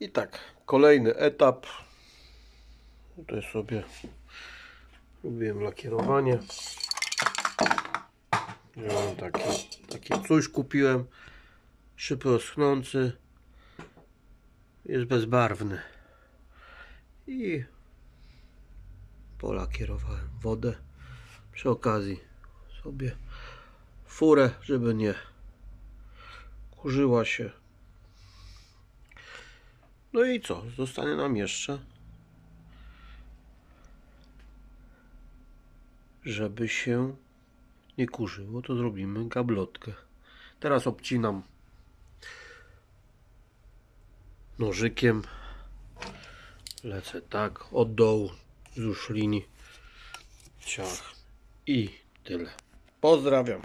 I tak, kolejny etap. Tutaj sobie robiłem lakierowanie. Taki, taki coś kupiłem. Szybko rosnący. Jest bezbarwny. I polakierowałem wodę. Przy okazji sobie furę, żeby nie kurzyła się. No i co? Zostanie nam jeszcze, żeby się nie kurzyło, to zrobimy gablotkę. Teraz obcinam nożykiem. Lecę tak od dołu wzdłuż linii. Ciach. I tyle. Pozdrawiam.